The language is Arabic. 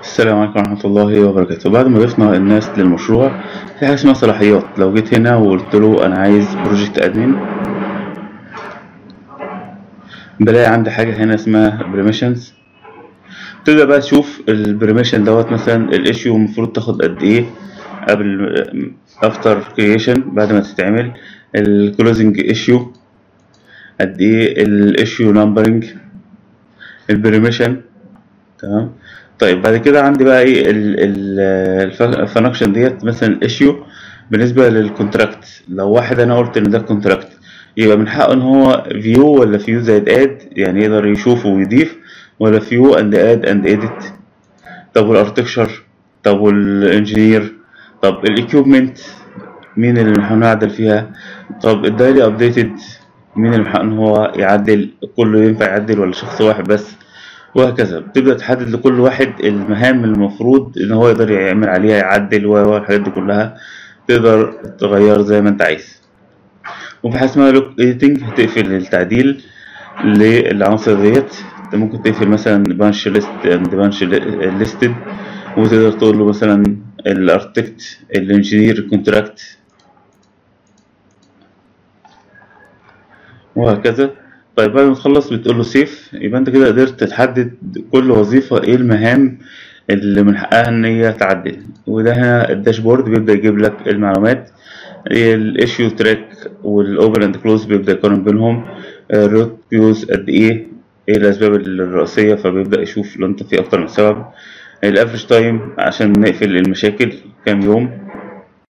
السلام عليكم ورحمة الله وبركاته. بعد ما ضفنا الناس للمشروع في حاجة اسمها صلاحيات. لو جيت هنا وقلت له أنا عايز project admin بلاقي عندي حاجة هنا اسمها permissions تبدأ بقى تشوف ال permission دوت مثلا ال issue المفروض تاخد قد إيه قبل after creation بعد ما تتعمل. ال closing issue قد إيه ال issue numbering ال permission تمام؟ طيب بعد كده عندي بقى إيه ال function ديت مثلا ال issue بالنسبة لل contractor لو واحد أنا قلت إن ده contractor يبقى من حقه إن هو view ولا view زائد add يعني يقدر يشوفه ويضيف ولا view and add and edit طب وال architect طب وال engineer طب ال equipment مين اللي هنعدل فيها؟ طب ال daily update مين اللي حق إن هو يعدل؟ كله ينفع يعدل ولا شخص واحد بس؟ وهكذا. بتبدأ تحدد لكل واحد المهام المفروض إن هو يقدر يعمل عليها يعدل والحاجات دي كلها. تقدر تغير زي ما أنت عايز. وفي حاجة اسمها lock editing هتقفل التعديل للعناصر ديت. أنت ممكن تقفل مثلا punch list and punch listed وتقدر تقول له مثلا ال architect ال engineer ال contractor وهكذا. طيب بعد ما تخلص بتقول له save يبقى انت كده قدرت تحدد كل وظيفة إيه المهام اللي من حقها ان هي تعدل. وده هنا ال dashboard بيبدأ يجيب لك المعلومات ال issue track وال open and close بيبدأ يقارن بينهم ال root cause قد إيه إيه الأسباب الرئيسية فبيبدأ يشوف لو انت في أكتر من سبب ال average time عشان نقفل المشاكل كام يوم